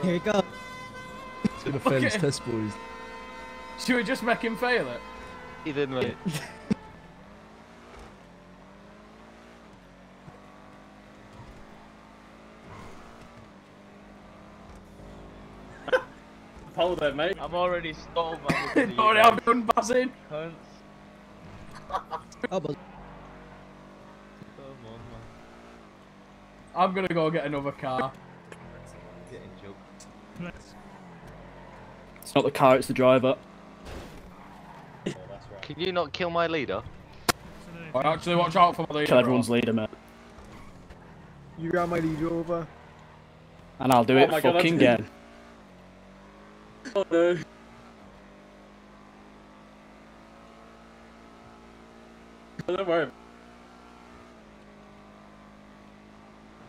Here you go. It's gonna fail his Okay. test, boys. Should we just make him fail it? He did, mate. Hold there, mate. I'm already stalled, man. because Already guys. I've done buzzing. Cunts. Oh, but Come on, man. I'm gonna go get another car. Getting joked. It's not the car, it's the driver. Can you not kill my leader? But actually, watch out for my leader. Kill everyone's leader, mate. You ran my leader over. And I'll do Oh it my God, fucking again. Oh no. Oh, Don't worry,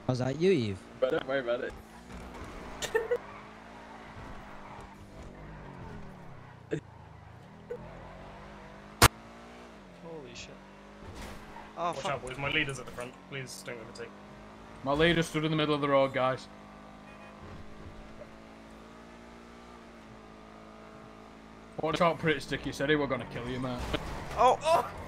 was that you, Eve? but don't worry about it. Holy shit. Oh, Watch fuck. out, boys. My leader's at the front. Please don't overtake. My leader stood in the middle of the road, guys. Watch out, pretty sticky. Said he were gonna kill you, mate. Oh! oh.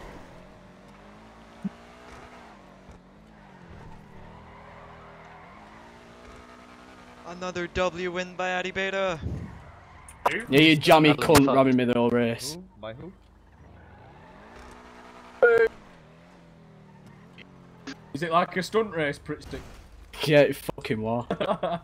Another W win by Addy Beta. Yeah, you jammy Alan, cunt fuck. ramming me the whole race. Who? By who? Is it like a stunt race, pretty stick? Yeah, it fucking was.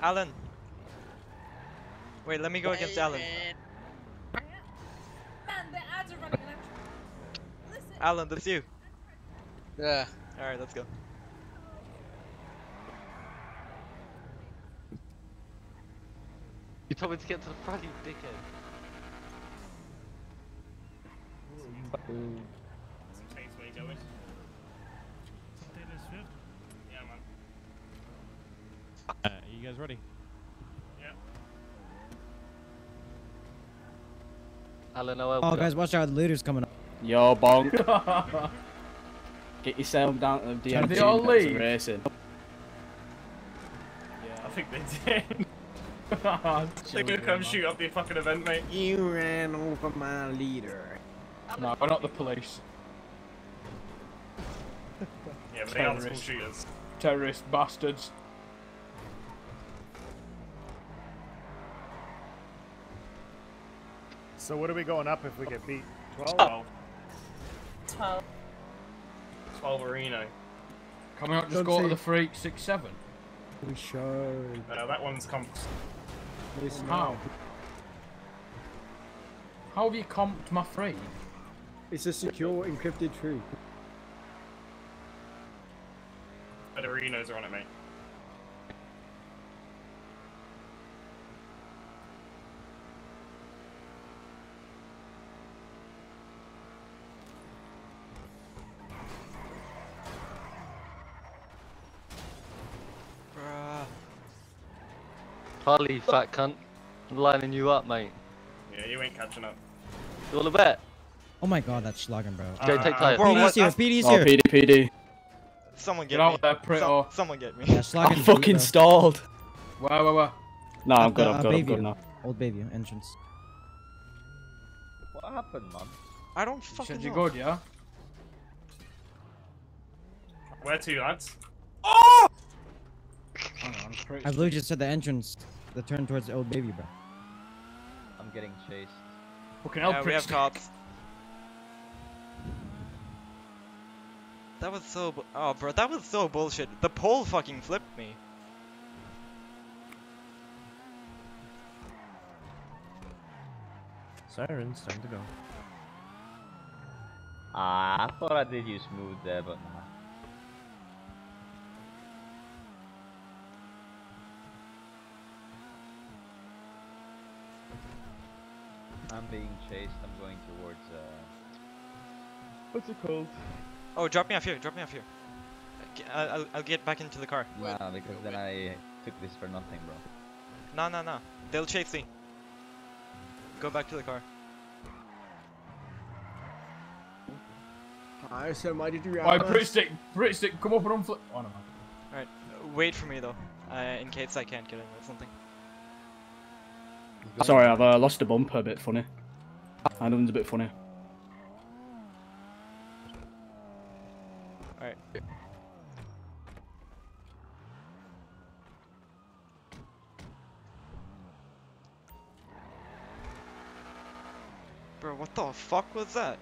Alan. Wait, let me go against Alan. Alan, that's you. Yeah. Alright, let's go. You told me to get to the front, you dickhead. Some you going. Yeah, man. Uh, are you guys ready? Yeah. Alan, no Oh, guys, watch out. The leader's coming up. Yo, bonk. Get yourself down to the Did DMT they all and leave? racing. I think they did. They're gonna come shoot up the fucking event, mate. You ran over my leader. no, we're not the police. Yeah, but they are the school Terrorist. shooters. Terrorist bastards. So what are we going up if we get beat? 12? 12. 12. 12 Reno. Can we just Don't go to say- the freak six seven? We should. Uh, that one's come. Listen How? up. How have you comped my freak? It's a secure encrypted tree. The Renos are on it, mate. Harley, fat cunt. I'm lining you up, mate. Yeah, you ain't catching up. You want to bet? Oh my god, that's slugging, bro. Go take tire. Bro, PD's here. That's- PD's Oh, here. PD, PD. Someone get, Get out me. there, Pretto. Some- someone get me. Yeah, I'm slugging. fucking stalled. Where, where, where? No, I'm At good, the, I'm uh, good, I'm good now. Old baby entrance. What happened, man? I don't You fucking said you're know. good, yeah? Where to, lads? Hang on, pretty I literally just said the entrance. The turn towards the old baby, bro. I'm getting chased. Fucking hell, Yeah, we pretty have stick. cops. That was so. bu- Oh, bro, that was so bullshit. The pole fucking flipped me. Sirens, time to go. Ah, I thought I did you smooth there, but nah. I'm being chased. I'm going towards, uh... What's it called? Oh, drop me off here. Drop me off here. I'll, I'll, get back into the car. Nah, no, because then I took this for nothing, bro. No, no, no. They'll chase me. Go back to the car. Hi, so why did you react? Alright, Britstick, stick. come up and unflip. Oh, no. Alright, wait for me though, uh, in case I can't get in or something. Sorry, I've uh, lost a bumper. A bit funny. Handling's a bit funny. Alright. Bro, what the fuck was that?